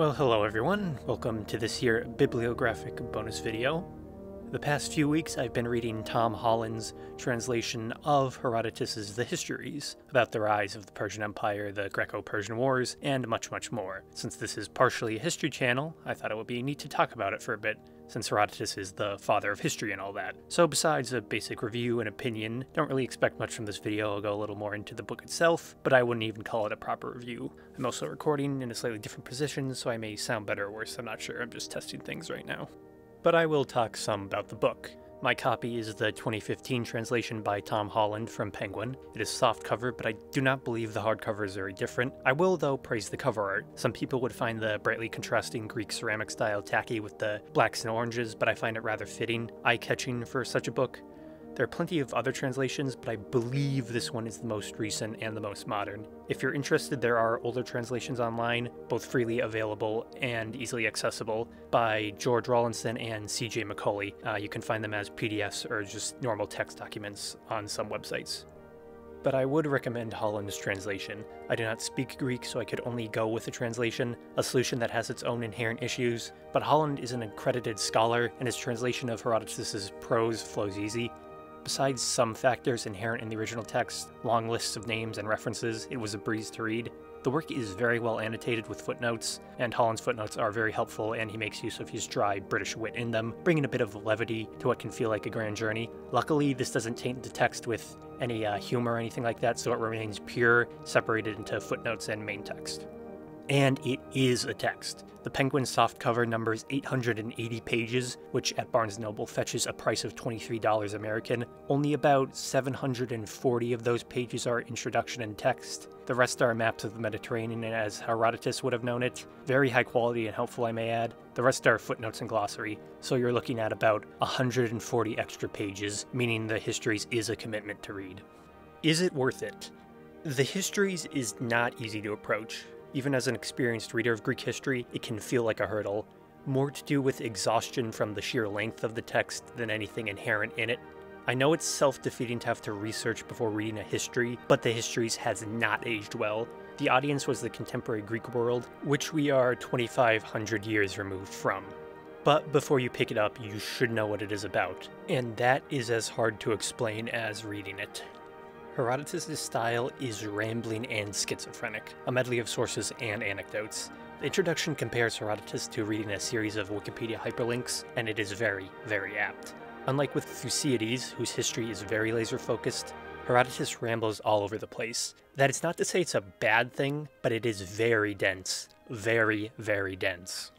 Well, hello everyone. Welcome to this here bibliographic bonus video. The past few weeks I've been reading Tom Holland's translation of Herodotus's The Histories, about the rise of the Persian Empire, the Greco-Persian Wars, and much, much more. Since this is partially a history channel, I thought it would be neat to talk about it for a bit, since Herodotus is the father of history and all that. So besides a basic review and opinion, don't really expect much from this video, I'll go a little more into the book itself, but I wouldn't even call it a proper review. I'm also recording in a slightly different position, so I may sound better or worse, I'm not sure, I'm just testing things right now. But I will talk some about the book. My copy is the 2015 translation by Tom Holland from Penguin. It is softcover, but I do not believe the hardcover is very different. I will, though, praise the cover art. Some people would find the brightly contrasting Greek ceramic style tacky with the blacks and oranges, but I find it rather fitting, eye catching for such a book. There are plenty of other translations, but I believe this one is the most recent and the most modern. If you're interested, there are older translations online, both freely available and easily accessible, by George Rawlinson and CJ Macaulay. Uh, you can find them as PDFs or just normal text documents on some websites but I would recommend Holland's translation. I do not speak Greek, so I could only go with a translation, a solution that has its own inherent issues, but Holland is an accredited scholar, and his translation of Herodotus's prose flows easy. Besides some factors inherent in the original text, long lists of names and references, it was a breeze to read. The work is very well annotated with footnotes, and Holland's footnotes are very helpful, and he makes use of his dry British wit in them, bringing a bit of levity to what can feel like a grand journey. Luckily, this doesn't taint the text with any uh, humor or anything like that, so it remains pure, separated into footnotes and main text and it is a text. The Penguin softcover numbers 880 pages, which at Barnes & Noble fetches a price of $23 American. Only about 740 of those pages are introduction and text. The rest are maps of the Mediterranean as Herodotus would have known it. Very high quality and helpful, I may add. The rest are footnotes and glossary, so you're looking at about 140 extra pages, meaning the Histories is a commitment to read. Is it worth it? The Histories is not easy to approach. Even as an experienced reader of Greek history, it can feel like a hurdle. More to do with exhaustion from the sheer length of the text than anything inherent in it. I know it's self defeating to have to research before reading a history, but the histories has not aged well. The audience was the contemporary Greek world, which we are 2,500 years removed from. But before you pick it up, you should know what it is about, and that is as hard to explain as reading it. Herodotus' style is rambling and schizophrenic, a medley of sources and anecdotes. The introduction compares Herodotus to reading a series of Wikipedia hyperlinks, and it is very, very apt. Unlike with Thucydides, whose history is very laser focused, Herodotus rambles all over the place. That is not to say it's a bad thing, but it is very dense. Very, very dense.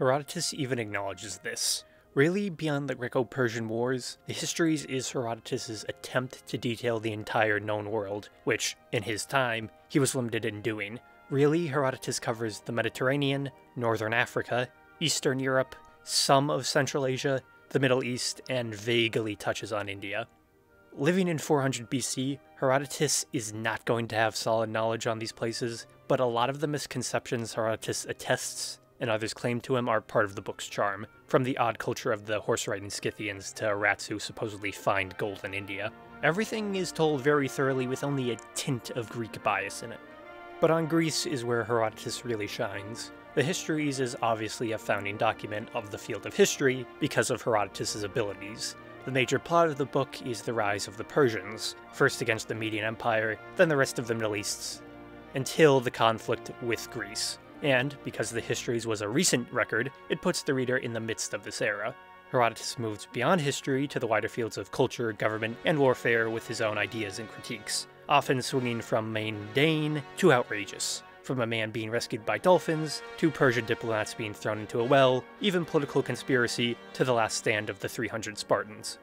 Herodotus even acknowledges this. Really, beyond the Greco Persian Wars, the Histories is Herodotus' attempt to detail the entire known world, which, in his time, he was limited in doing. Really, Herodotus covers the Mediterranean, Northern Africa, Eastern Europe, some of Central Asia, the Middle East, and vaguely touches on India. Living in 400 BC, Herodotus is not going to have solid knowledge on these places, but a lot of the misconceptions Herodotus attests and others claim to him are part of the book's charm, from the odd culture of the horse-riding Scythians to rats who supposedly find gold in India. Everything is told very thoroughly with only a tint of Greek bias in it. But on Greece is where Herodotus really shines. The Histories is obviously a founding document of the field of history because of Herodotus' abilities. The major plot of the book is the rise of the Persians, first against the Median Empire, then the rest of the Middle East, until the conflict with Greece and, because the Histories was a recent record, it puts the reader in the midst of this era. Herodotus moves beyond history to the wider fields of culture, government, and warfare with his own ideas and critiques, often swinging from mundane to outrageous. From a man being rescued by dolphins, to Persian diplomats being thrown into a well, even political conspiracy, to the last stand of the 300 Spartans.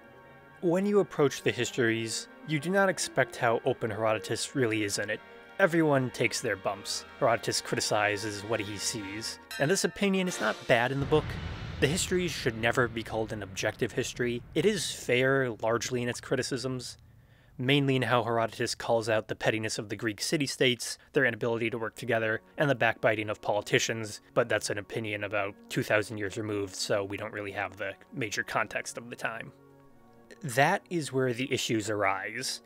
When you approach the histories, you do not expect how open Herodotus really is in it. Everyone takes their bumps. Herodotus criticizes what he sees, and this opinion is not bad in the book. The history should never be called an objective history. It is fair largely in its criticisms, mainly in how Herodotus calls out the pettiness of the Greek city-states, their inability to work together, and the backbiting of politicians, but that's an opinion about 2,000 years removed, so we don't really have the major context of the time. That is where the issues arise.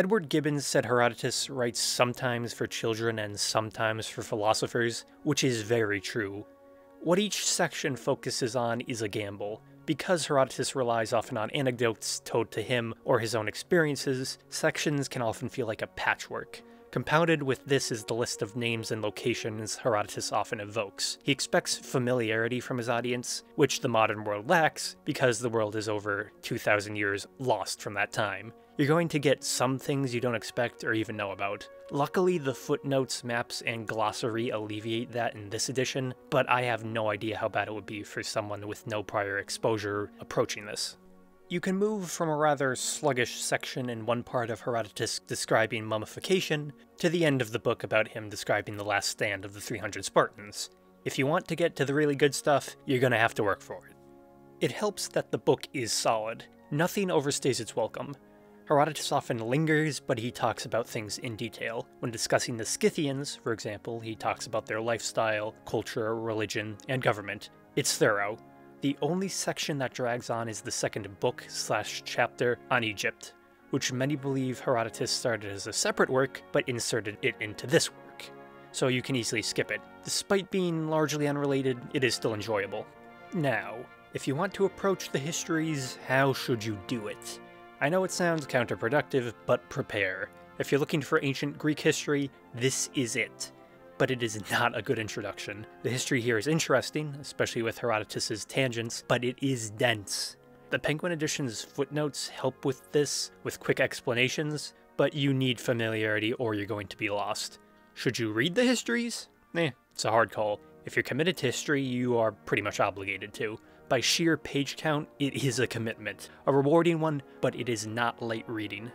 Edward Gibbons said Herodotus writes sometimes for children and sometimes for philosophers, which is very true. What each section focuses on is a gamble. Because Herodotus relies often on anecdotes told to him or his own experiences, sections can often feel like a patchwork. Compounded with this is the list of names and locations Herodotus often evokes. He expects familiarity from his audience, which the modern world lacks because the world is over 2,000 years lost from that time. You're going to get some things you don't expect or even know about. Luckily, the footnotes, maps, and glossary alleviate that in this edition, but I have no idea how bad it would be for someone with no prior exposure approaching this. You can move from a rather sluggish section in one part of Herodotus describing mummification to the end of the book about him describing the last stand of the 300 Spartans. If you want to get to the really good stuff, you're gonna have to work for it. It helps that the book is solid. Nothing overstays its welcome. Herodotus often lingers, but he talks about things in detail. When discussing the Scythians, for example, he talks about their lifestyle, culture, religion, and government. It's thorough, the only section that drags on is the second book slash chapter on Egypt, which many believe Herodotus started as a separate work but inserted it into this work, so you can easily skip it. Despite being largely unrelated, it is still enjoyable. Now, if you want to approach the histories, how should you do it? I know it sounds counterproductive, but prepare. If you're looking for ancient Greek history, this is it but it is not a good introduction. The history here is interesting, especially with Herodotus's tangents, but it is dense. The Penguin Edition's footnotes help with this, with quick explanations, but you need familiarity or you're going to be lost. Should you read the histories? Eh, it's a hard call. If you're committed to history, you are pretty much obligated to. By sheer page count, it is a commitment. A rewarding one, but it is not light reading.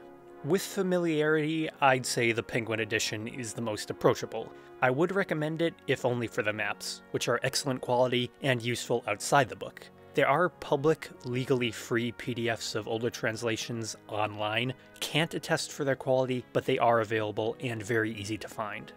With familiarity, I'd say the Penguin Edition is the most approachable. I would recommend it if only for the maps, which are excellent quality and useful outside the book. There are public, legally free PDFs of older translations online. Can't attest for their quality, but they are available and very easy to find.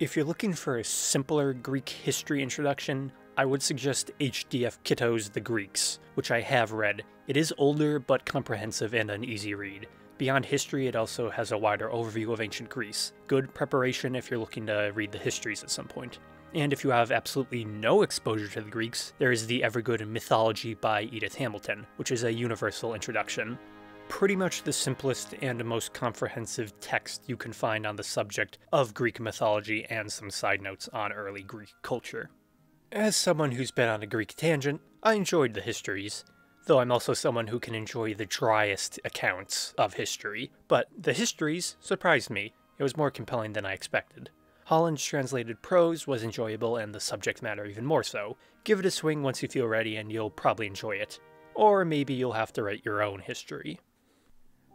If you're looking for a simpler Greek history introduction, I would suggest HDF Kitto's The Greeks, which I have read. It is older but comprehensive and an easy read. Beyond history, it also has a wider overview of ancient Greece. Good preparation if you're looking to read the histories at some point. And if you have absolutely no exposure to the Greeks, there is the ever good Mythology by Edith Hamilton, which is a universal introduction. Pretty much the simplest and most comprehensive text you can find on the subject of Greek mythology and some side notes on early Greek culture. As someone who's been on a Greek tangent, I enjoyed the histories, though I'm also someone who can enjoy the driest accounts of history. But the histories surprised me. It was more compelling than I expected. Holland's translated prose was enjoyable and the subject matter even more so. Give it a swing once you feel ready and you'll probably enjoy it. Or maybe you'll have to write your own history.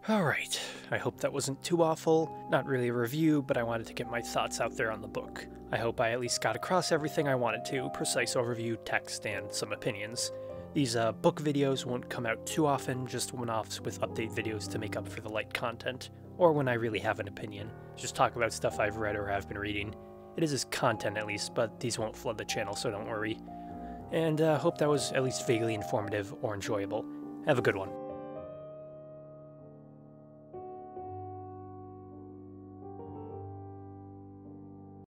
Alright, I hope that wasn't too awful. Not really a review, but I wanted to get my thoughts out there on the book. I hope I at least got across everything I wanted to precise overview, text, and some opinions. These uh, book videos won't come out too often, just one-offs with update videos to make up for the light content, or when I really have an opinion. Just talk about stuff I've read or have been reading. It is as content at least, but these won't flood the channel, so don't worry. And uh, hope that was at least vaguely informative or enjoyable. Have a good one.